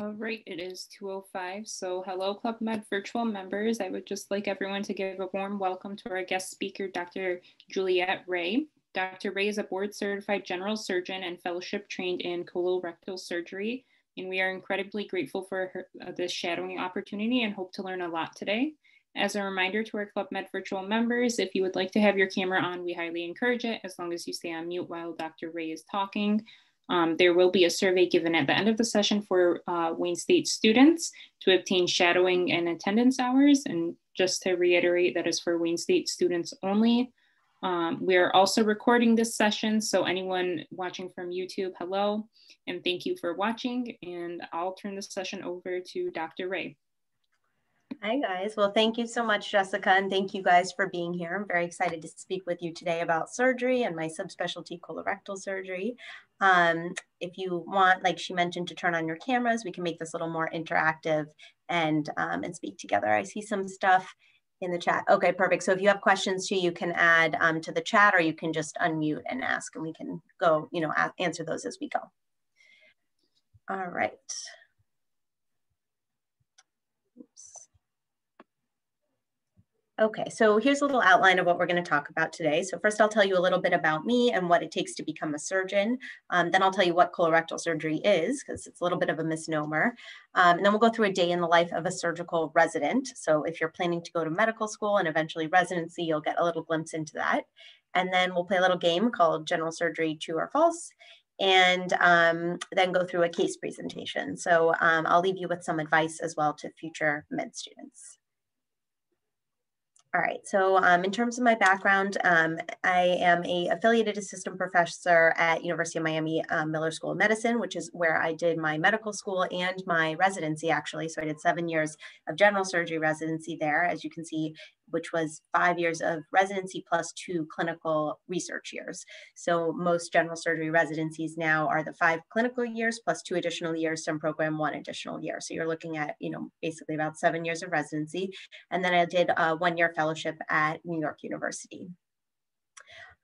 All right, it is 2.05. So hello, Club Med virtual members. I would just like everyone to give a warm welcome to our guest speaker, Dr. Juliet Ray. Dr. Ray is a board certified general surgeon and fellowship trained in colorectal surgery. And we are incredibly grateful for her, uh, this shadowing opportunity and hope to learn a lot today. As a reminder to our Club Med virtual members, if you would like to have your camera on, we highly encourage it as long as you stay on mute while Dr. Ray is talking. Um, there will be a survey given at the end of the session for uh, Wayne State students to obtain shadowing and attendance hours. And just to reiterate, that is for Wayne State students only. Um, we are also recording this session, so anyone watching from YouTube, hello, and thank you for watching. And I'll turn the session over to Dr. Ray. Hi guys. Well, thank you so much, Jessica, and thank you guys for being here. I'm very excited to speak with you today about surgery and my subspecialty colorectal surgery. Um, if you want, like she mentioned, to turn on your cameras, we can make this a little more interactive and, um, and speak together. I see some stuff in the chat. Okay, perfect. So if you have questions too, you can add um, to the chat or you can just unmute and ask and we can go, you know, answer those as we go. All right. Okay, so here's a little outline of what we're going to talk about today. So first I'll tell you a little bit about me and what it takes to become a surgeon. Um, then I'll tell you what colorectal surgery is, because it's a little bit of a misnomer. Um, and then we'll go through a day in the life of a surgical resident. So if you're planning to go to medical school and eventually residency, you'll get a little glimpse into that. And then we'll play a little game called general surgery true or false and um, then go through a case presentation. So um, I'll leave you with some advice as well to future med students. All right, so um, in terms of my background, um, I am a affiliated assistant professor at University of Miami um, Miller School of Medicine, which is where I did my medical school and my residency actually. So I did seven years of general surgery residency there. As you can see, which was five years of residency plus two clinical research years. So most general surgery residencies now are the five clinical years plus two additional years, some program one additional year. So you're looking at, you know, basically about seven years of residency. And then I did a one year fellowship at New York University.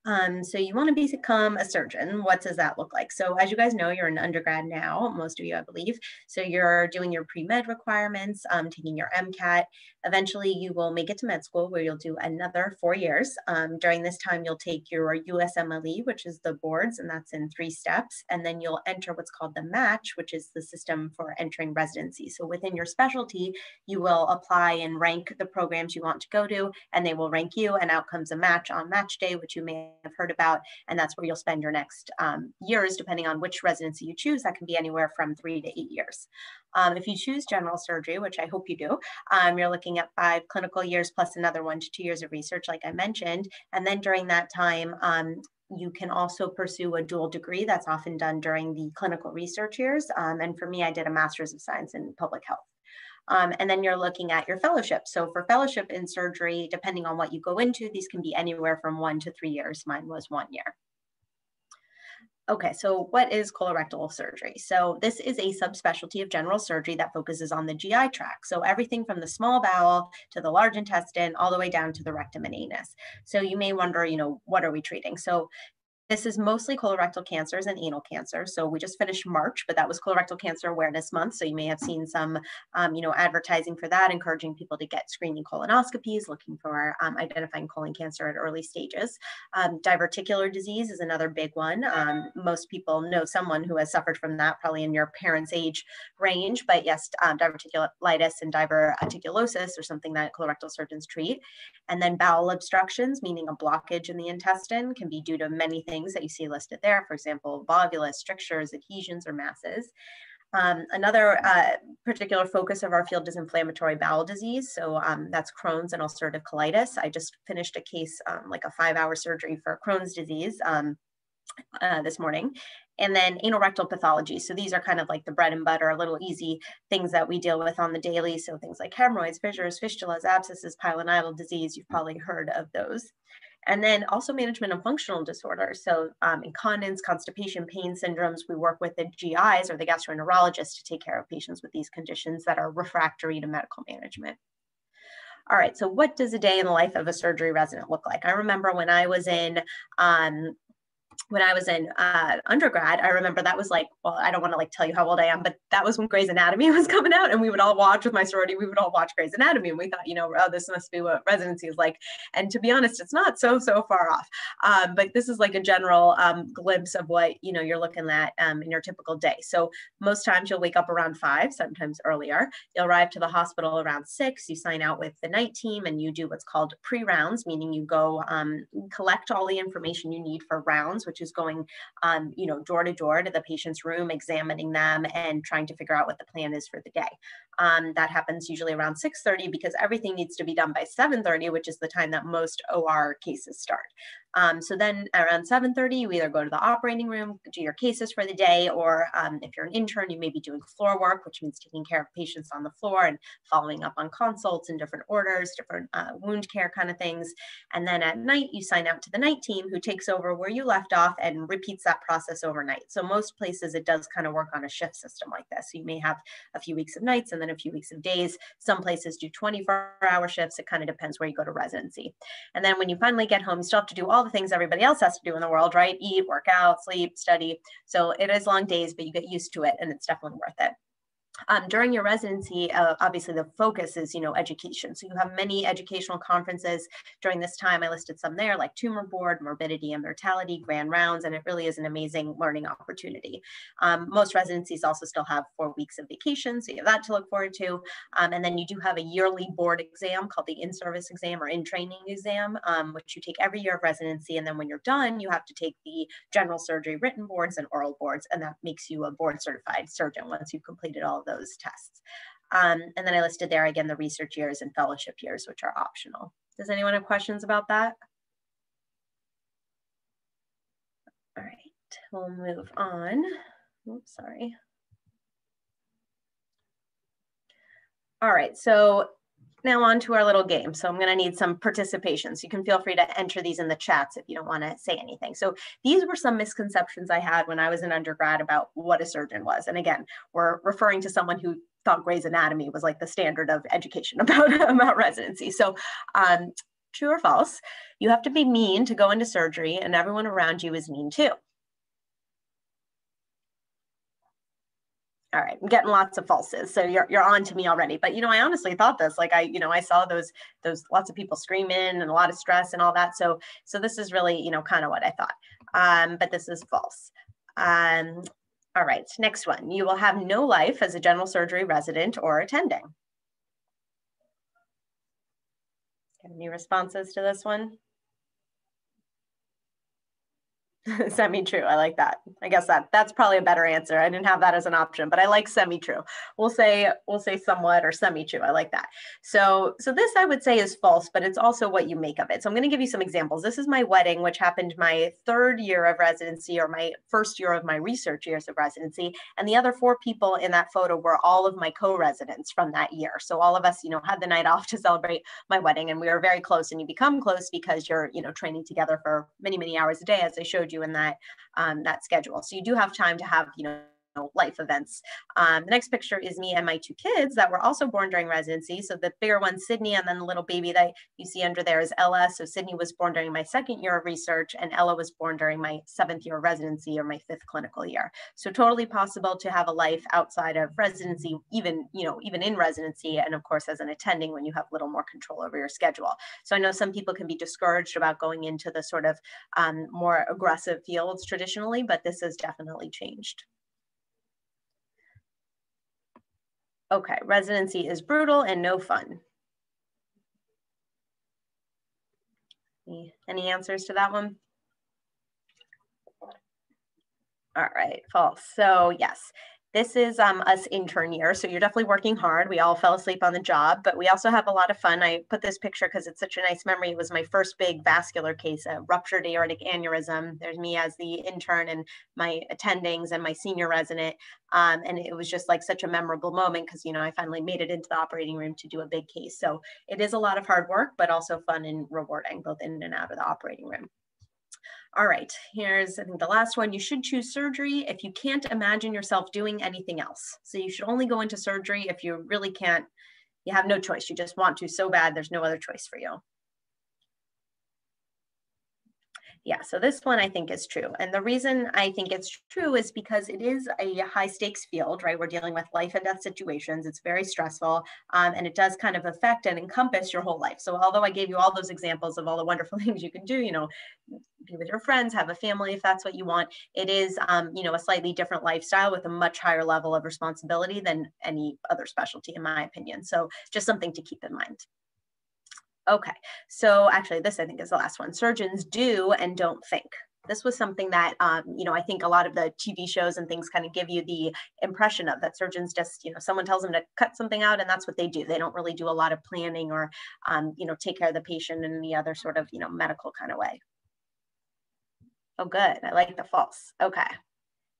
Um, so you want to become a surgeon. What does that look like? So as you guys know, you're an undergrad now, most of you, I believe. So you're doing your pre-med requirements, um, taking your MCAT. Eventually you will make it to med school where you'll do another four years. Um, during this time, you'll take your USMLE, which is the boards, and that's in three steps. And then you'll enter what's called the match, which is the system for entering residency. So within your specialty, you will apply and rank the programs you want to go to, and they will rank you, and out comes a match on match day, which you may have heard about. And that's where you'll spend your next um, years, depending on which residency you choose. That can be anywhere from three to eight years. Um, if you choose general surgery, which I hope you do, um, you're looking at five clinical years plus another one to two years of research, like I mentioned. And then during that time, um, you can also pursue a dual degree that's often done during the clinical research years. Um, and for me, I did a master's of science in public health. Um, and then you're looking at your fellowship. So for fellowship in surgery, depending on what you go into, these can be anywhere from one to three years. Mine was one year. Okay, so what is colorectal surgery? So this is a subspecialty of general surgery that focuses on the GI tract. So everything from the small bowel to the large intestine, all the way down to the rectum and anus. So you may wonder, you know, what are we treating? So this is mostly colorectal cancers and anal cancer. So we just finished March, but that was colorectal cancer awareness month. So you may have seen some, um, you know, advertising for that, encouraging people to get screening colonoscopies, looking for um, identifying colon cancer at early stages. Um, diverticular disease is another big one. Um, most people know someone who has suffered from that, probably in your parents' age range. But yes, um, diverticulitis and diverticulosis are something that colorectal surgeons treat. And then bowel obstructions, meaning a blockage in the intestine, can be due to many things things that you see listed there, for example, volvulus, strictures, adhesions, or masses. Um, another uh, particular focus of our field is inflammatory bowel disease. So um, that's Crohn's and ulcerative colitis. I just finished a case, um, like a five hour surgery for Crohn's disease um, uh, this morning. And then anal rectal pathology. So these are kind of like the bread and butter, little easy things that we deal with on the daily. So things like hemorrhoids, fissures, fistulas, abscesses, pilonidal disease. You've probably heard of those. And then also management of functional disorders. So um, incontinence, constipation, pain syndromes, we work with the GIs or the gastroenterologists to take care of patients with these conditions that are refractory to medical management. All right, so what does a day in the life of a surgery resident look like? I remember when I was in um, when I was in uh, undergrad, I remember that was like, well, I don't want to like tell you how old I am, but that was when Grey's Anatomy was coming out, and we would all watch with my sorority. We would all watch Grey's Anatomy, and we thought, you know, oh, this must be what residency is like. And to be honest, it's not so so far off. Um, but this is like a general um, glimpse of what you know you're looking at um, in your typical day. So most times you'll wake up around five, sometimes earlier. You'll arrive to the hospital around six. You sign out with the night team, and you do what's called pre-rounds, meaning you go um, collect all the information you need for rounds, which is going, um, you know, door to door to the patient's room, examining them and trying to figure out what the plan is for the day. Um, that happens usually around 6.30 because everything needs to be done by 7.30, which is the time that most OR cases start. Um, so then around 7.30, you either go to the operating room, do your cases for the day, or um, if you're an intern, you may be doing floor work, which means taking care of patients on the floor and following up on consults and different orders, different uh, wound care kind of things. And then at night, you sign out to the night team who takes over where you left off and repeats that process overnight. So most places, it does kind of work on a shift system like this. So you may have a few weeks of nights and then a few weeks of days. Some places do 24 hour shifts. It kind of depends where you go to residency. And then when you finally get home, you still have to do all the things everybody else has to do in the world, right? Eat, work out, sleep, study. So it is long days, but you get used to it and it's definitely worth it. Um, during your residency, uh, obviously the focus is, you know, education. So you have many educational conferences during this time. I listed some there like tumor board, morbidity and mortality, grand rounds, and it really is an amazing learning opportunity. Um, most residencies also still have four weeks of vacation, so you have that to look forward to. Um, and then you do have a yearly board exam called the in-service exam or in-training exam, um, which you take every year of residency. And then when you're done, you have to take the general surgery written boards and oral boards, and that makes you a board certified surgeon once you've completed all those tests. Um, and then I listed there again the research years and fellowship years, which are optional. Does anyone have questions about that? All right, we'll move on. Oops, sorry. All right, so now on to our little game. So I'm gonna need some participation. So you can feel free to enter these in the chats if you don't wanna say anything. So these were some misconceptions I had when I was an undergrad about what a surgeon was. And again, we're referring to someone who thought Grey's Anatomy was like the standard of education about, about residency. So um, true or false, you have to be mean to go into surgery and everyone around you is mean too. All right i'm getting lots of falses so you're, you're on to me already. But you know i honestly thought this like i you know i saw those those lots of people screaming and a lot of stress and all that so so this is really you know kind of what i thought. Um, but this is false. Um, all right next one. You will have no life as a general surgery resident or attending. Any responses to this one semi-true i like that. I guess that that's probably a better answer. I didn't have that as an option but i like semi-true. We'll say we'll say somewhat or semi-true i like that. So so this i would say is false but it's also what you make of it. So i'm going to give you some examples. This is my wedding which happened my third year of residency or my first year of my research years of residency and the other four people in that photo were all of my co-residents from that year. So all of us you know had the night off to celebrate my wedding and we were very close and you become close because you're you know training together for many many hours a day as i showed you you in that um, that schedule. So you do have time to have, you know, life events. Um, the next picture is me and my two kids that were also born during residency. So the bigger one, Sydney, and then the little baby that you see under there is Ella. So Sydney was born during my second year of research and Ella was born during my seventh year of residency or my fifth clinical year. So totally possible to have a life outside of residency, even, you know, even in residency. And of course, as an attending when you have a little more control over your schedule. So I know some people can be discouraged about going into the sort of um, more aggressive fields traditionally, but this has definitely changed. Okay, residency is brutal and no fun. Any, answers to that one? All right, false. So yes, this is um, us intern year, so you're definitely working hard. We all fell asleep on the job, but we also have a lot of fun. I put this picture because it's such a nice memory. It was my first big vascular case, a ruptured aortic aneurysm. There's me as the intern and my attendings and my senior resident. Um, and it was just like such a memorable moment because, you know, I finally made it into the operating room to do a big case. So it is a lot of hard work, but also fun and rewarding, both in and out of the operating room. All right, here's I think the last one. You should choose surgery if you can't imagine yourself doing anything else. So you should only go into surgery if you really can't, you have no choice. You just want to so bad, there's no other choice for you. Yeah, so this one I think is true. And the reason I think it's true is because it is a high stakes field, right? We're dealing with life and death situations. It's very stressful um, and it does kind of affect and encompass your whole life. So, although I gave you all those examples of all the wonderful things you can do, you know, be with your friends, have a family if that's what you want, it is, um, you know, a slightly different lifestyle with a much higher level of responsibility than any other specialty, in my opinion. So, just something to keep in mind. Okay, so actually this I think is the last one. Surgeons do and don't think. This was something that, um, you know, I think a lot of the TV shows and things kind of give you the impression of that surgeons just, you know, someone tells them to cut something out and that's what they do. They don't really do a lot of planning or, um, you know, take care of the patient in any other sort of, you know, medical kind of way. Oh, good. I like the false. Okay.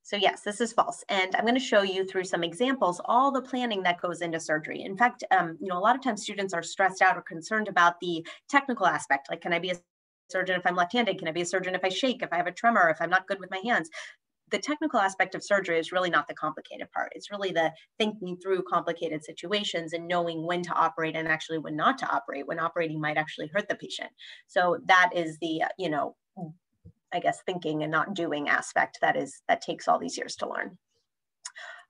So yes, this is false. And I'm going to show you through some examples all the planning that goes into surgery. In fact, um, you know, a lot of times students are stressed out or concerned about the technical aspect. Like, can I be a surgeon if I'm left-handed? Can I be a surgeon if I shake, if I have a tremor, if I'm not good with my hands? The technical aspect of surgery is really not the complicated part. It's really the thinking through complicated situations and knowing when to operate and actually when not to operate, when operating might actually hurt the patient. So that is the, you know, I guess, thinking and not doing aspect that is that takes all these years to learn.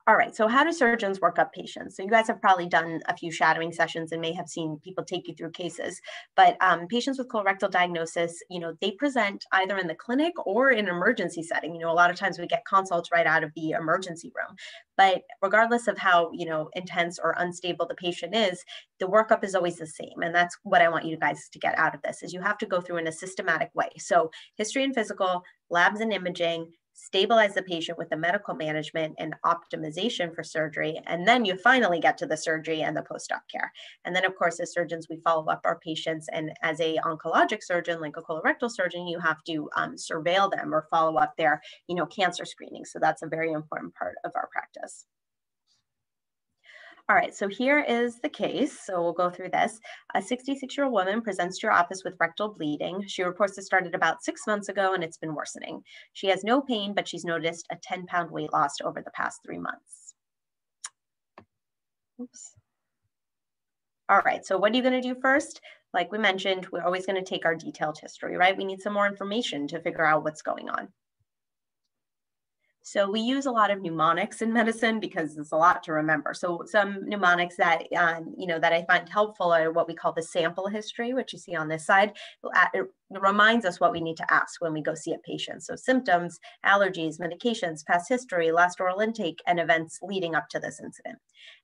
All right, so how do surgeons work up patients? So you guys have probably done a few shadowing sessions and may have seen people take you through cases, but um, patients with colorectal diagnosis, you know, they present either in the clinic or in an emergency setting. You know, a lot of times we get consults right out of the emergency room, but regardless of how, you know, intense or unstable the patient is, the workup is always the same. And that's what I want you guys to get out of this is you have to go through in a systematic way. So history and physical, labs and imaging, stabilize the patient with the medical management and optimization for surgery. And then you finally get to the surgery and the post-op care. And then of course, as surgeons, we follow up our patients. And as a oncologic surgeon, like a colorectal surgeon, you have to um, surveil them or follow up their, you know, cancer screening. So that's a very important part of our practice. All right, so here is the case. So we'll go through this. A 66 year old woman presents to your office with rectal bleeding. She reports it started about six months ago and it's been worsening. She has no pain, but she's noticed a 10 pound weight loss over the past three months. Oops. All right, so what are you gonna do first? Like we mentioned, we're always gonna take our detailed history, right? We need some more information to figure out what's going on. So we use a lot of mnemonics in medicine because it's a lot to remember. So some mnemonics that um, you know that I find helpful are what we call the sample history, which you see on this side. It reminds us what we need to ask when we go see a patient. So symptoms, allergies, medications, past history, last oral intake, and events leading up to this incident.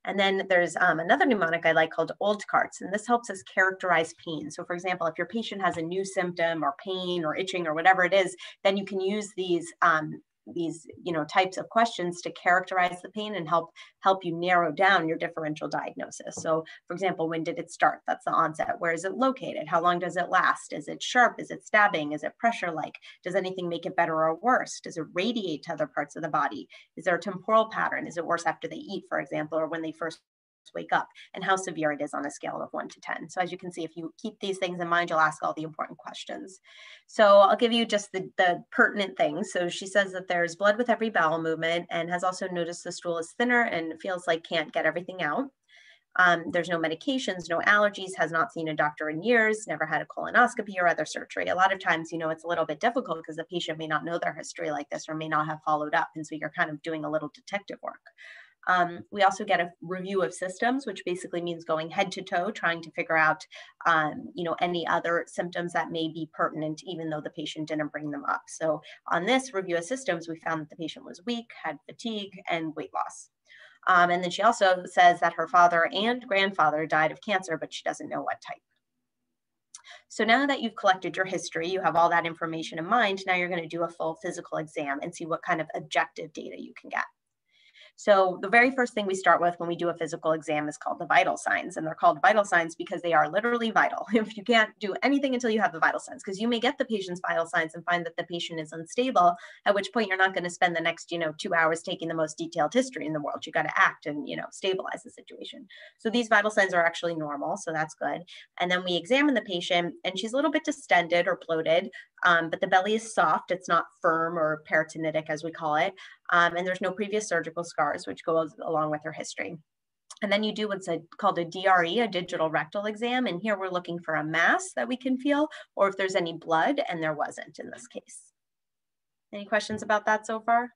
And then there's um, another mnemonic I like called old carts, and this helps us characterize pain. So for example, if your patient has a new symptom or pain or itching or whatever it is, then you can use these um, these you know types of questions to characterize the pain and help help you narrow down your differential diagnosis. So for example when did it start? That's the onset. Where is it located? How long does it last? Is it sharp? Is it stabbing? Is it pressure like does anything make it better or worse? Does it radiate to other parts of the body? Is there a temporal pattern? Is it worse after they eat for example or when they first wake up and how severe it is on a scale of one to 10. So as you can see, if you keep these things in mind, you'll ask all the important questions. So I'll give you just the, the pertinent things. So she says that there's blood with every bowel movement and has also noticed the stool is thinner and feels like can't get everything out. Um, there's no medications, no allergies, has not seen a doctor in years, never had a colonoscopy or other surgery. A lot of times, you know, it's a little bit difficult because the patient may not know their history like this or may not have followed up. And so you're kind of doing a little detective work. Um, we also get a review of systems, which basically means going head to toe, trying to figure out, um, you know, any other symptoms that may be pertinent, even though the patient didn't bring them up. So on this review of systems, we found that the patient was weak, had fatigue, and weight loss. Um, and then she also says that her father and grandfather died of cancer, but she doesn't know what type. So now that you've collected your history, you have all that information in mind, now you're going to do a full physical exam and see what kind of objective data you can get. So the very first thing we start with when we do a physical exam is called the vital signs. And they're called vital signs because they are literally vital. If you can't do anything until you have the vital signs, because you may get the patient's vital signs and find that the patient is unstable, at which point you're not going to spend the next, you know, two hours taking the most detailed history in the world. You got to act and, you know, stabilize the situation. So these vital signs are actually normal. So that's good. And then we examine the patient and she's a little bit distended or bloated, um, but the belly is soft. It's not firm or peritonitic as we call it. Um, and there's no previous surgical scars, which goes along with her history. And then you do what's a, called a DRE, a digital rectal exam. And here we're looking for a mass that we can feel, or if there's any blood, and there wasn't in this case. Any questions about that so far?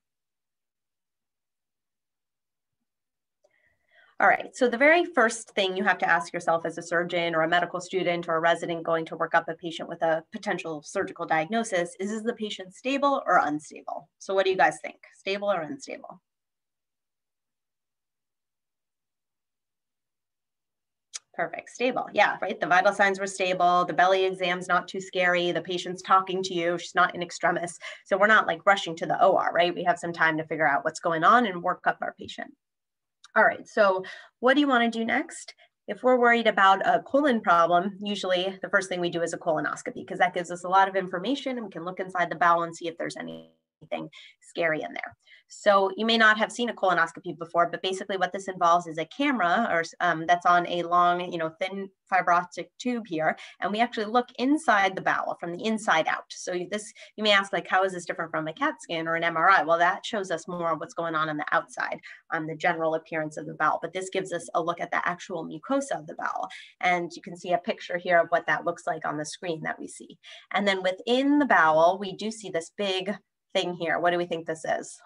All right, so the very first thing you have to ask yourself as a surgeon or a medical student or a resident going to work up a patient with a potential surgical diagnosis is, is the patient stable or unstable? So what do you guys think, stable or unstable? Perfect, stable. Yeah, right. The vital signs were stable. The belly exam's not too scary. The patient's talking to you. She's not in extremis. So we're not like rushing to the OR, right? We have some time to figure out what's going on and work up our patient. All right, so what do you want to do next? If we're worried about a colon problem, usually the first thing we do is a colonoscopy because that gives us a lot of information and we can look inside the bowel and see if there's anything scary in there. So you may not have seen a colonoscopy before, but basically what this involves is a camera or um, that's on a long, you know, thin fiber optic tube here. And we actually look inside the bowel from the inside out. So you, this, you may ask like, how is this different from a CAT scan or an MRI? Well, that shows us more of what's going on on the outside, um, the general appearance of the bowel. But this gives us a look at the actual mucosa of the bowel. And you can see a picture here of what that looks like on the screen that we see. And then within the bowel, we do see this big thing here. What do we think this is?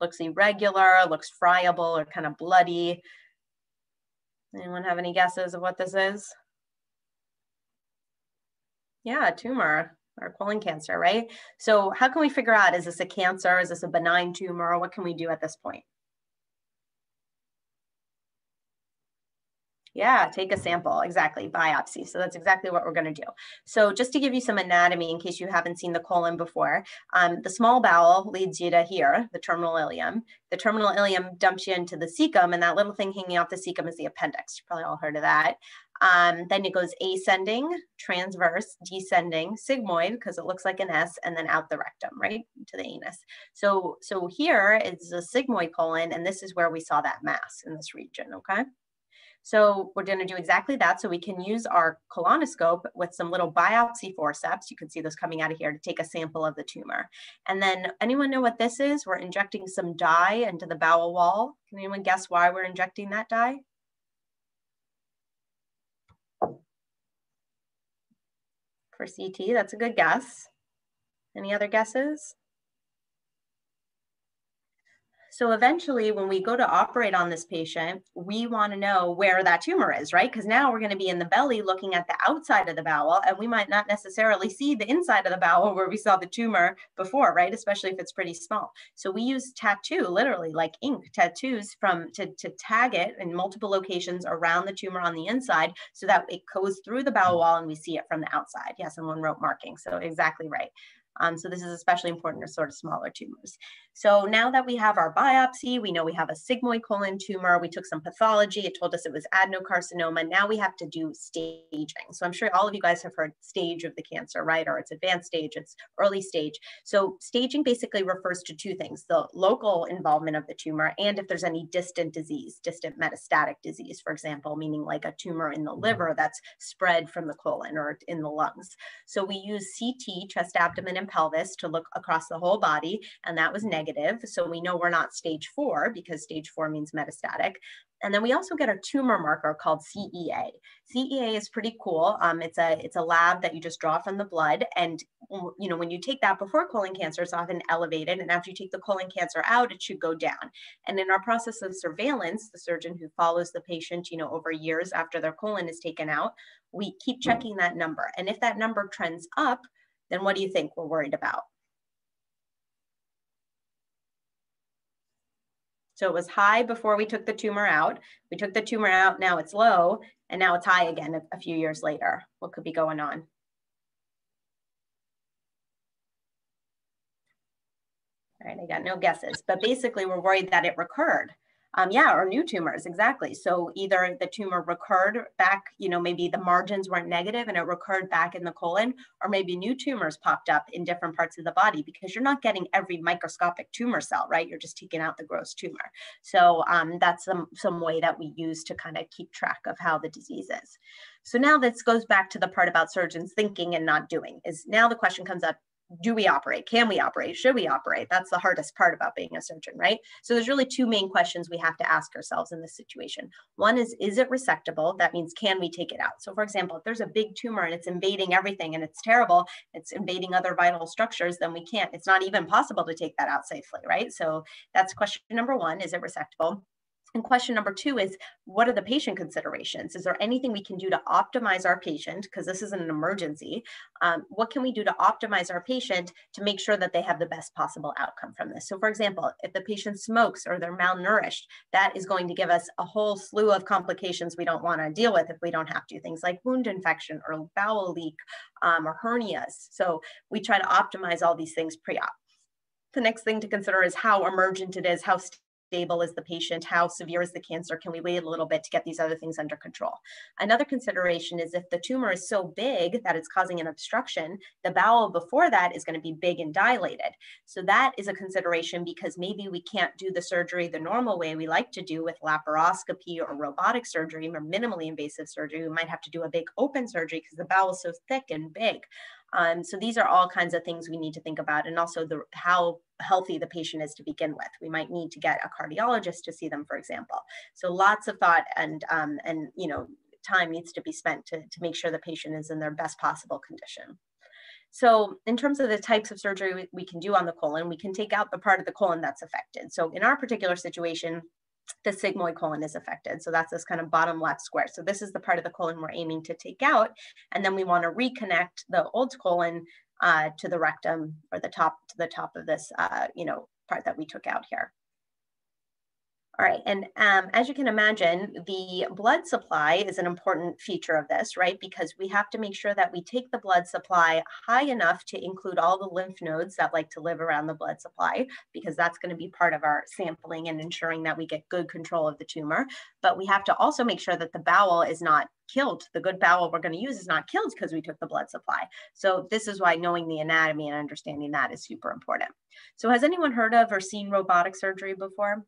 looks irregular, looks friable or kind of bloody. Anyone have any guesses of what this is? Yeah, tumor or colon cancer, right? So how can we figure out, is this a cancer? Is this a benign tumor? What can we do at this point? Yeah, take a sample, exactly, biopsy. So that's exactly what we're gonna do. So just to give you some anatomy in case you haven't seen the colon before, um, the small bowel leads you to here, the terminal ileum. The terminal ileum dumps you into the cecum and that little thing hanging off the cecum is the appendix. You've probably all heard of that. Um, then it goes ascending, transverse, descending, sigmoid, because it looks like an S, and then out the rectum, right, to the anus. So, so here is the sigmoid colon, and this is where we saw that mass in this region, okay? So we're going to do exactly that. So we can use our colonoscope with some little biopsy forceps. You can see those coming out of here to take a sample of the tumor. And then anyone know what this is? We're injecting some dye into the bowel wall. Can anyone guess why we're injecting that dye? For CT, that's a good guess. Any other guesses? So eventually, when we go to operate on this patient, we want to know where that tumor is, right? Because now we're going to be in the belly looking at the outside of the bowel, and we might not necessarily see the inside of the bowel where we saw the tumor before, right? Especially if it's pretty small. So we use tattoo, literally like ink tattoos from to, to tag it in multiple locations around the tumor on the inside so that it goes through the bowel wall and we see it from the outside. Yeah, someone wrote marking. So exactly right. Um, so this is especially important for sort of smaller tumors. So now that we have our biopsy, we know we have a sigmoid colon tumor, we took some pathology, it told us it was adenocarcinoma. Now we have to do staging. So I'm sure all of you guys have heard stage of the cancer, right? Or it's advanced stage, it's early stage. So staging basically refers to two things, the local involvement of the tumor and if there's any distant disease, distant metastatic disease, for example, meaning like a tumor in the mm-hmm. liver that's spread from the colon or in the lungs. So we use CT, chest, abdomen, and and pelvis to look across the whole body, and that was negative. So we know we're not stage four because stage four means metastatic. And then we also get a tumor marker called CEA. CEA is pretty cool. Um, it's a it's a lab that you just draw from the blood, and you know when you take that before colon cancer, it's often elevated, and after you take the colon cancer out, it should go down. And in our process of surveillance, the surgeon who follows the patient, you know, over years after their colon is taken out, we keep checking that number. And if that number trends up, then what do you think we're worried about? So it was high before we took the tumor out. We took the tumor out, now it's low, and now it's high again a, a few years later. What could be going on? All right, I got no guesses, but basically we're worried that it recurred. Um, yeah, or new tumors, exactly. So either the tumor recurred back, you know, maybe the margins weren't negative and it recurred back in the colon, or maybe new tumors popped up in different parts of the body because you're not getting every microscopic tumor cell, right? You're just taking out the gross tumor. So um, that's some, some way that we use to kind of keep track of how the disease is. So now this goes back to the part about surgeons thinking and not doing is now the question comes up, do we operate? Can we operate? Should we operate? That's the hardest part about being a surgeon, right? So there's really two main questions we have to ask ourselves in this situation. One is, is it resectable? That means, can we take it out? So for example, if there's a big tumor and it's invading everything and it's terrible, it's invading other vital structures, then we can't, it's not even possible to take that out safely, right? So that's question number one, is it resectable? And question number two is what are the patient considerations? Is there anything we can do to optimize our patient? Because this is an emergency. Um, what can we do to optimize our patient to make sure that they have the best possible outcome from this? So, for example, if the patient smokes or they're malnourished, that is going to give us a whole slew of complications we don't want to deal with if we don't have to. Things like wound infection or bowel leak um, or hernias. So, we try to optimize all these things pre op. The next thing to consider is how emergent it is, how stable is the patient? How severe is the cancer? Can we wait a little bit to get these other things under control? Another consideration is if the tumor is so big that it's causing an obstruction, the bowel before that is going to be big and dilated. So that is a consideration because maybe we can't do the surgery the normal way we like to do with laparoscopy or robotic surgery or minimally invasive surgery. We might have to do a big open surgery because the bowel is so thick and big. Um, so these are all kinds of things we need to think about, and also the how healthy the patient is to begin with. We might need to get a cardiologist to see them, for example. So lots of thought and um, and you know time needs to be spent to, to make sure the patient is in their best possible condition. So in terms of the types of surgery we, we can do on the colon, we can take out the part of the colon that's affected. So in our particular situation, the sigmoid colon is affected. So that's this kind of bottom left square. So this is the part of the colon we're aiming to take out. And then we want to reconnect the old colon uh, to the rectum or the top to the top of this, uh, you know, part that we took out here. All right, and um, as you can imagine, the blood supply is an important feature of this, right? Because we have to make sure that we take the blood supply high enough to include all the lymph nodes that like to live around the blood supply, because that's gonna be part of our sampling and ensuring that we get good control of the tumor. But we have to also make sure that the bowel is not killed. The good bowel we're gonna use is not killed because we took the blood supply. So this is why knowing the anatomy and understanding that is super important. So has anyone heard of or seen robotic surgery before?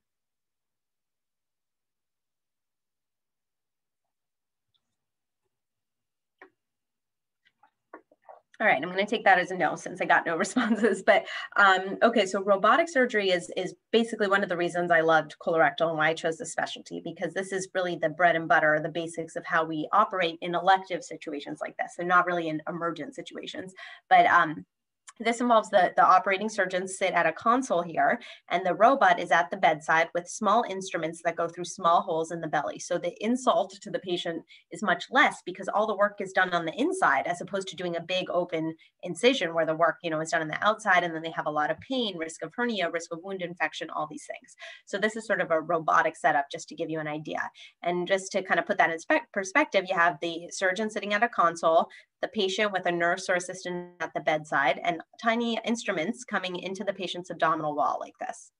All right, I'm going to take that as a no since I got no responses. But um, okay, so robotic surgery is is basically one of the reasons I loved colorectal and why I chose this specialty because this is really the bread and butter, the basics of how we operate in elective situations like this, and not really in emergent situations. But um, this involves the, the operating surgeons sit at a console here, and the robot is at the bedside with small instruments that go through small holes in the belly. So the insult to the patient is much less because all the work is done on the inside as opposed to doing a big open incision where the work, you know, is done on the outside and then they have a lot of pain, risk of hernia, risk of wound infection, all these things. So this is sort of a robotic setup just to give you an idea. And just to kind of put that in perspective, you have the surgeon sitting at a console, the patient with a nurse or assistant at the bedside, and tiny instruments coming into the patient's abdominal wall like this.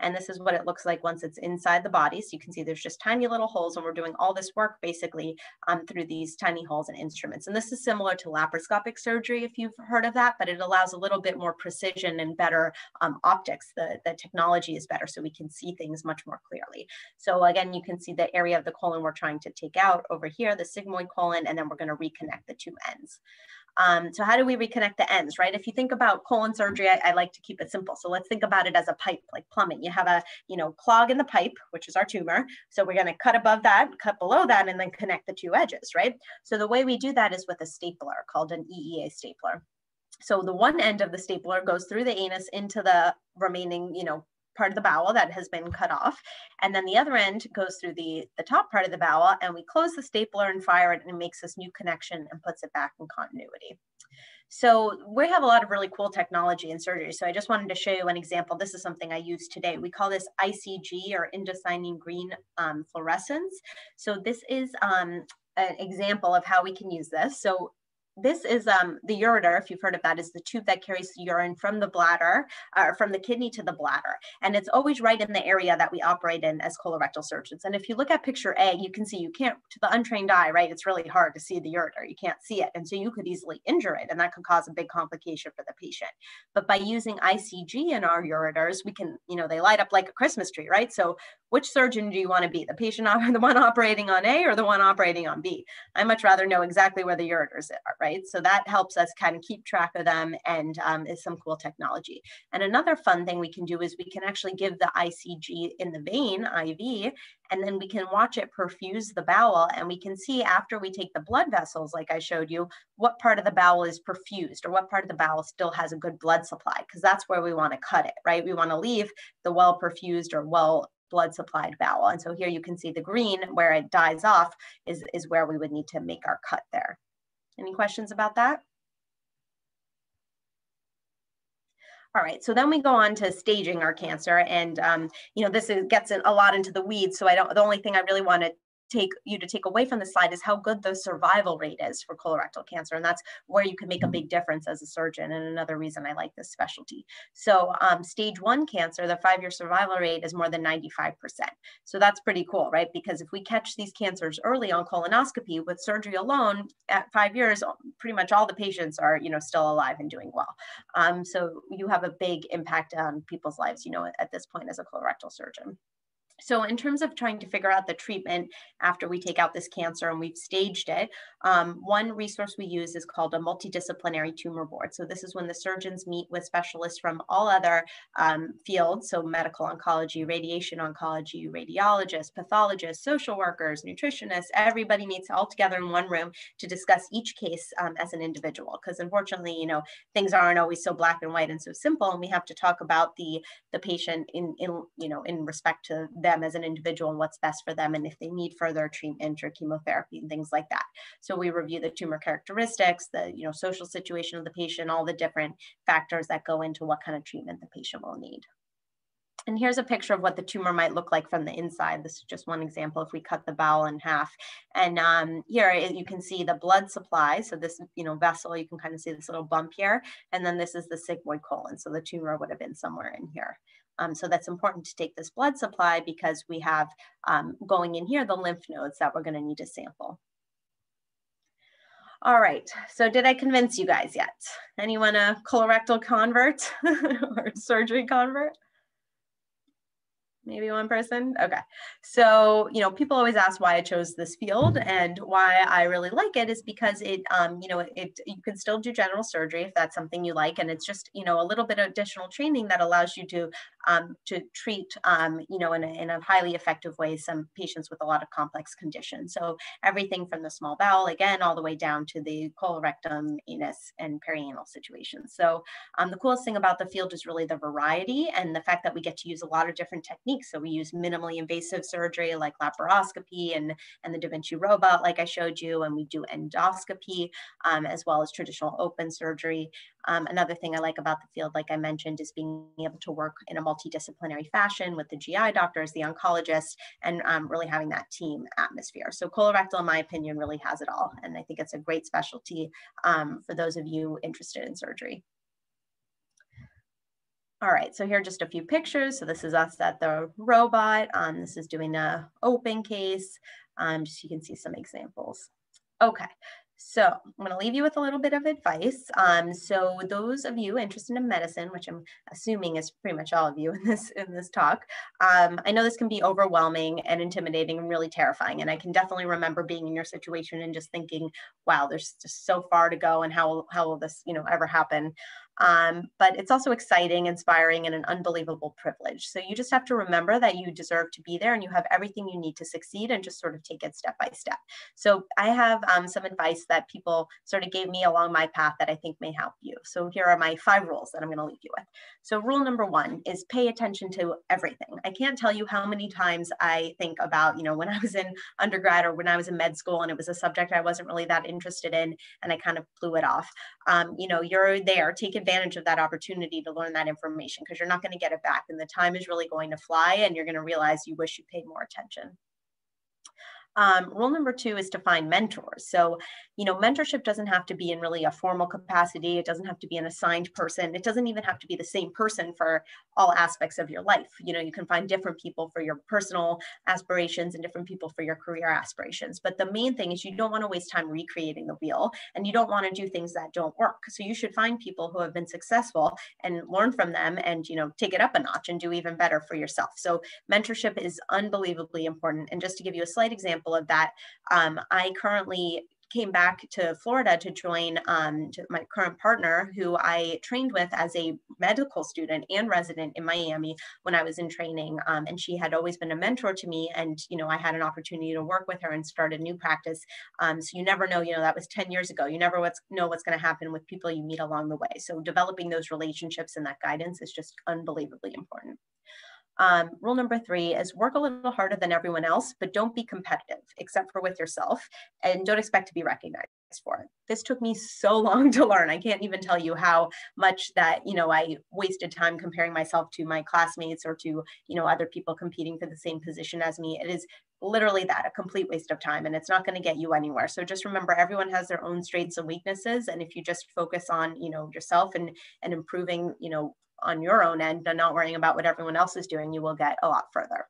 And this is what it looks like once it's inside the body. So you can see there's just tiny little holes and we're doing all this work basically um, through these tiny holes and instruments. And this is similar to laparoscopic surgery, if you've heard of that, but it allows a little bit more precision and better um, optics. The, the technology is better so we can see things much more clearly. So again, you can see the area of the colon we're trying to take out over here, the sigmoid colon, and then we're gonna reconnect the two ends. Um, so how do we reconnect the ends, right? If you think about colon surgery, I, I, like to keep it simple. So let's think about it as a pipe, like plumbing. You have a, you know, clog in the pipe, which is our tumor. So we're going to cut above that, cut below that, and then connect the two edges, right? So the way we do that is with a stapler called an EEA stapler. So the one end of the stapler goes through the anus into the remaining, you know, part of the bowel that has been cut off. And then the other end goes through the, the top part of the bowel and we close the stapler and fire it and it makes this new connection and puts it back in continuity. So we have a lot of really cool technology in surgery. So I just wanted to show you an example. This is something I use today. We call this ICG or indocyanine green um, fluorescence. So this is um, an example of how we can use this. So this is um, the ureter, if you've heard of that, is the tube that carries urine from the bladder, uh, from the kidney to the bladder. And it's always right in the area that we operate in as colorectal surgeons. And if you look at picture A, you can see you can't, to the untrained eye, right, it's really hard to see the ureter. You can't see it. And so you could easily injure it, and that could cause a big complication for the patient. But by using ICG in our ureters, we can, you know, they light up like a Christmas tree, right? So which surgeon do you want to be? The patient, the one operating on A or the one operating on B? I much rather know exactly where the ureters are, right? So that helps us kind of keep track of them and um, is some cool technology. And another fun thing we can do is we can actually give the ICG in the vein, IV, and then we can watch it perfuse the bowel and we can see after we take the blood vessels, like I showed you, what part of the bowel is perfused or what part of the bowel still has a good blood supply, because that's where we want to cut it, right? We want to leave the well perfused or well blood supplied bowel. And so here you can see the green where it dies off is, is where we would need to make our cut there. Any questions about that? All right, so then we go on to staging our cancer, and um, you know this is, gets a lot into the weeds. So I don't. The only thing I really want to take you to take away from the slide is how good the survival rate is for colorectal cancer. And that's where you can make a big difference as a surgeon. And another reason I like this specialty. So um, stage one cancer, the five-year survival rate is more than 95%. So that's pretty cool, right? Because if we catch these cancers early on colonoscopy with surgery alone, at five years, pretty much all the patients are, you know, still alive and doing well. Um, so you have a big impact on people's lives, you know, at this point as a colorectal surgeon. So in terms of trying to figure out the treatment after we take out this cancer and we've staged it, um, one resource we use is called a multidisciplinary tumor board. So this is when the surgeons meet with specialists from all other um, fields, so medical oncology, radiation oncology, radiologists, pathologists, social workers, nutritionists, everybody meets all together in one room to discuss each case um, as an individual. Because unfortunately, you know, things aren't always so black and white and so simple, and we have to talk about the the patient in in you know in respect to them as an individual and what's best for them and if they need further treatment or chemotherapy and things like that. So we review the tumor characteristics, the you know social situation of the patient, all the different factors that go into what kind of treatment the patient will need. And here's a picture of what the tumor might look like from the inside. This is just one example if we cut the bowel in half. And um, here you can see the blood supply. So this, you know, vessel, you can kind of see this little bump here. And then this is the sigmoid colon. So the tumor would have been somewhere in here. Um, so that's important to take this blood supply because we have um, going in here the lymph nodes that we're going to need to sample. All right, so did I convince you guys yet? Anyone a colorectal convert or surgery convert? Maybe one person? Okay. So you know people always ask why i chose this field mm-hmm. and why i really like it is because it um you know it you can still do general surgery if that's something you like and it's just you know a little bit of additional training that allows you to um to treat um you know in a, in a highly effective way some patients with a lot of complex conditions. So everything from the small bowel again all the way down to the colorectum anus and perianal situations so um the coolest thing about the field is really the variety and the fact that we get to use a lot of different techniques techniques. So we use minimally invasive surgery like laparoscopy and, and the Da Vinci robot, like I showed you, and we do endoscopy um, as well as traditional open surgery. Um, another thing I like about the field, like I mentioned, is being able to work in a multidisciplinary fashion with the GI doctors, the oncologists, and um, really having that team atmosphere. So colorectal, in my opinion, really has it all. And I think it's a great specialty um, for those of you interested in surgery. All right, so here are just a few pictures. So this is us at the robot. Um, this is doing a open case. Um, just so you can see some examples. Okay, so I'm going to leave you with a little bit of advice. Um, so those of you interested in medicine, which I'm assuming is pretty much all of you in this in this talk, um, I know this can be overwhelming and intimidating and really terrifying. And I can definitely remember being in your situation and just thinking, wow, there's just so far to go, and how how will this you know ever happen? Um, but it's also exciting, inspiring, and an unbelievable privilege. So you just have to remember that you deserve to be there and you have everything you need to succeed and just sort of take it step by step. So I have um, some advice that people sort of gave me along my path that I think may help you. So here are my five rules that I'm going to leave you with. So rule number one is pay attention to everything. I can't tell you how many times I think about, you know, when I was in undergrad or when I was in med school and it was a subject I wasn't really that interested in and I kind of blew it off. Um, you know, you're there, take advantage advantage of that opportunity to learn that information because you're not going to get it back and the time is really going to fly and you're going to realize you wish you paid more attention. Um, rule number two is to find mentors. So, you know, mentorship doesn't have to be in really a formal capacity. It doesn't have to be an assigned person. It doesn't even have to be the same person for all aspects of your life. You know, you can find different people for your personal aspirations and different people for your career aspirations. But the main thing is you don't want to waste time recreating the wheel and you don't want to do things that don't work. So you should find people who have been successful and learn from them and, you know, take it up a notch and do even better for yourself. So mentorship is unbelievably important. And just to give you a slight example, of that. Um, I currently came back to Florida to join um, to my current partner, who I trained with as a medical student and resident in Miami when I was in training. Um, and she had always been a mentor to me. And, you know, I had an opportunity to work with her and start a new practice. Um, so you never know, you know, that was 10 years ago. You never what's, know what's going to happen with people you meet along the way. So developing those relationships and that guidance is just unbelievably important. Um, rule number three is work a little harder than everyone else, but don't be competitive, except for with yourself, and don't expect to be recognized for it. This took me so long to learn. I can't even tell you how much that, you know, I wasted time comparing myself to my classmates or to, you know, other people competing for the same position as me. It is literally that, a complete waste of time, and it's not going to get you anywhere. So just remember everyone has their own strengths and weaknesses. And if you just focus on, you know, yourself and and improving, you know, on your own end and not worrying about what everyone else is doing, you will get a lot further.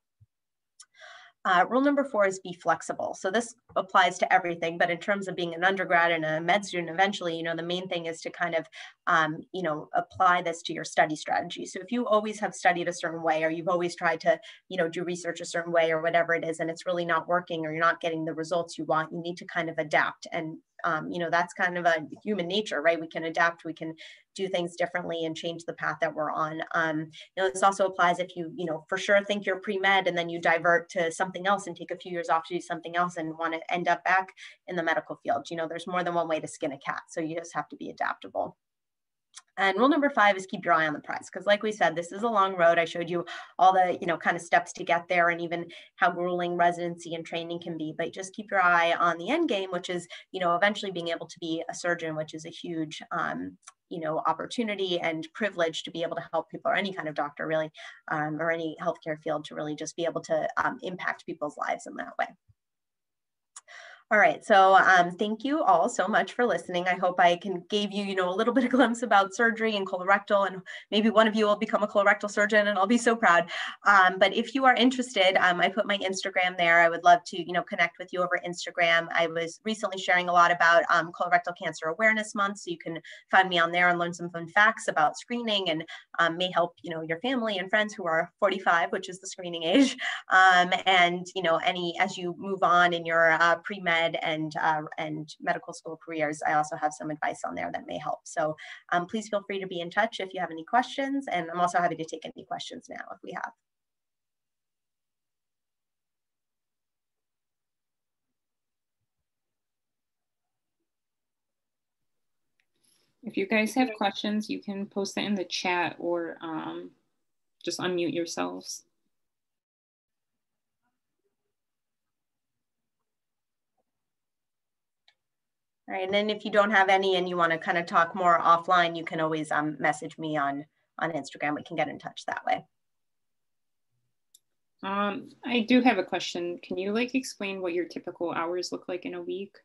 Uh, rule number four is be flexible. So this applies to everything, but in terms of being an undergrad and a med student eventually, you know, the main thing is to kind of, um, you know, apply this to your study strategy. So if you always have studied a certain way, or you've always tried to, you know, do research a certain way or whatever it is, and it's really not working or you're not getting the results you want, you need to kind of adapt and um, you know that's kind of a human nature right? We can adapt we can do things differently and change the path that we're on. Um, you know this also applies if you you know for sure think you're pre-med and then you divert to something else and take a few years off to do something else and want to end up back in the medical field. You know there's more than one way to skin a cat so you just have to be adaptable and rule number five is keep your eye on the prize. Because like we said, this is a long road. I showed you all the, you know, kind of steps to get there and even how grueling residency and training can be. But just keep your eye on the end game, which is, you know, eventually being able to be a surgeon, which is a huge, um, you know, opportunity and privilege to be able to help people or any kind of doctor really, um, or any healthcare field to really just be able to um, impact people's lives in that way. All right, so um, thank you all so much for listening. I hope I can gave you, you know, a little bit of glimpse about surgery and colorectal, and maybe one of you will become a colorectal surgeon, and I'll be so proud. Um, but if you are interested, um, I put my Instagram there. I would love to, you know, connect with you over Instagram. I was recently sharing a lot about um, colorectal cancer awareness month, so you can find me on there and learn some fun facts about screening, and um, may help, you know, your family and friends who are 45, which is the screening age, um, and you know, any as you move on in your uh, pre med and, uh, and medical school careers, I also have some advice on there that may help. So um, please feel free to be in touch if you have any questions. And I'm also happy to take any questions now if we have. If you guys have questions, you can post it in the chat or um, just unmute yourselves. All right, and then if you don't have any and you want to kind of talk more offline, you can always um, message me on, on Instagram. We can get in touch that way. Um, I do have a question. Can you like explain what your typical hours look like in a week?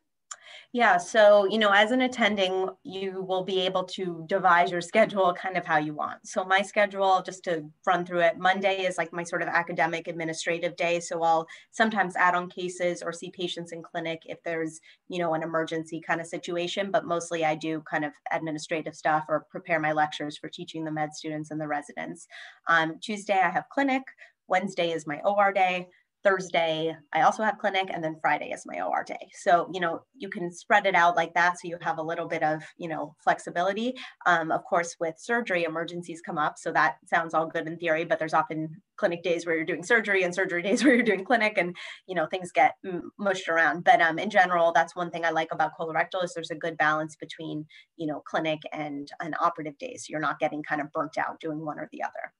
Yeah, so, you know, as an attending, you will be able to devise your schedule kind of how you want. So, my schedule, just to run through it, Monday is like my sort of academic administrative day. So, I'll sometimes add on cases or see patients in clinic if there's, you know, an emergency kind of situation. But mostly I do kind of administrative stuff or prepare my lectures for teaching the med students and the residents. Um, Tuesday, I have clinic. Wednesday is my OR day. Thursday, I also have clinic, and then Friday is my OR day. So, you know, you can spread it out like that so you have a little bit of, you know, flexibility. Um, of course, with surgery, emergencies come up. So that sounds all good in theory, but there's often clinic days where you're doing surgery and surgery days where you're doing clinic, and, you know, things get mushed around. But um, in general, that's one thing I like about colorectal is there's a good balance between, you know, clinic and an operative days. So you're not getting kind of burnt out doing one or the other.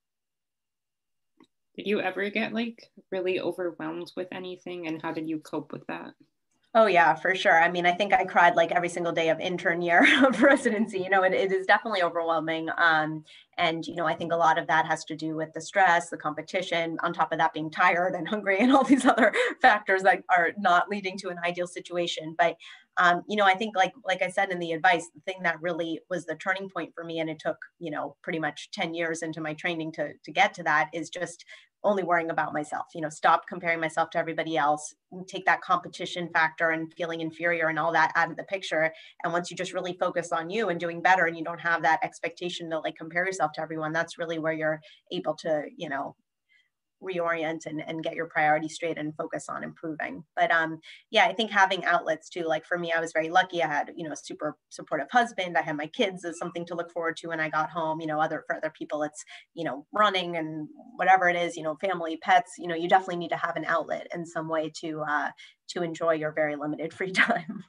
Did you ever get like really overwhelmed with anything and how did you cope with that? Oh yeah, for sure. I mean, I think I cried like every single day of intern year of residency. You know, it, it is definitely overwhelming. Um, and you know, I think a lot of that has to do with the stress, the competition. On top of that, being tired and hungry, and all these other factors that are not leading to an ideal situation. But um, you know, I think like like I said in the advice, the thing that really was the turning point for me, and it took you know pretty much ten years into my training to to get to that, is just only worrying about myself you know stop comparing myself to everybody else mm, take that competition factor and feeling inferior and all that out of the picture. And once you just really focus on you and doing better and you don't have that expectation to like compare yourself to everyone that's really where you're able to you know reorient and, and get your priorities straight and focus on improving. But um, yeah, I think having outlets too, like for me, I was very lucky. I had, you know, a super supportive husband. I had my kids as something to look forward to when I got home. You know, other for other people, it's, you know, running and whatever it is, you know, family, pets, you know, you definitely need to have an outlet in some way to uh, to enjoy your very limited free time.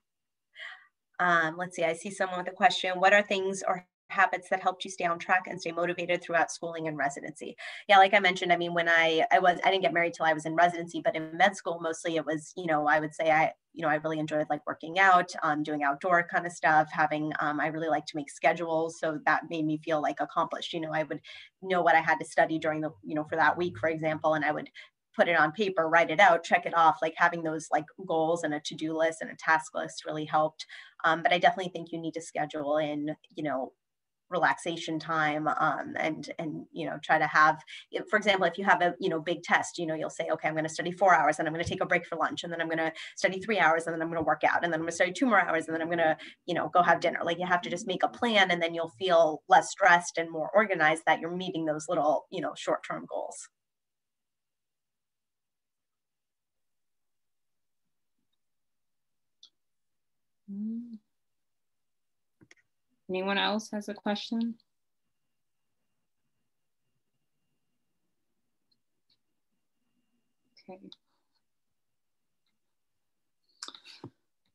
Um, let's see, I see someone with a question. What are things or habits that helped you stay on track and stay motivated throughout schooling and residency. Yeah like i mentioned i mean when i i was i didn't get married till i was in residency but in med school mostly it was you know i would say i you know i really enjoyed like working out um, doing outdoor kind of stuff having um, i really like to make schedules so that made me feel like accomplished. You know i would know what i had to study during the you know for that week for example and i would put it on paper write it out check it off like having those like goals and a to-do list and a task list really helped. Um, but i definitely think you need to schedule in you know relaxation time um, and and you know try to have for example if you have a you know big test you know you'll say okay i'm going to study four hours and i'm going to take a break for lunch and then i'm going to study three hours and then i'm going to work out and then i'm going to study two more hours and then i'm going to you know go have dinner like you have to just make a plan and then you'll feel less stressed and more organized that you're meeting those little you know short-term goals mm. Anyone else has a question? Okay.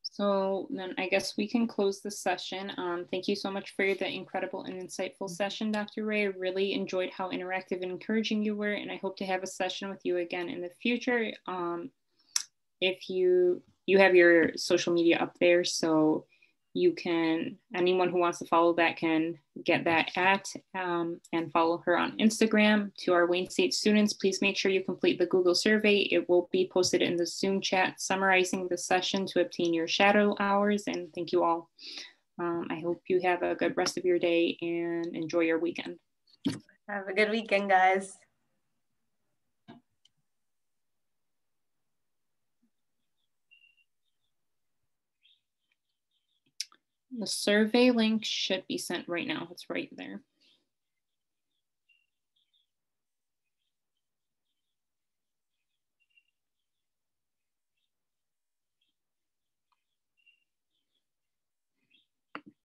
So then I guess we can close the session. Um, thank you so much for the incredible and insightful session, Dr. Ray. I really enjoyed how interactive and encouraging you were, and I hope to have a session with you again in the future. Um, if you you have your social media up there, so you can anyone who wants to follow that can get that at um, and follow her on instagram. To our wayne state students please make sure you complete the google survey. It will be posted in the zoom chat summarizing the session to obtain your shadow hours. And thank you all. Um, i hope you have a good rest of your day and enjoy your weekend. Have a good weekend guys The survey link should be sent right now. It's right there.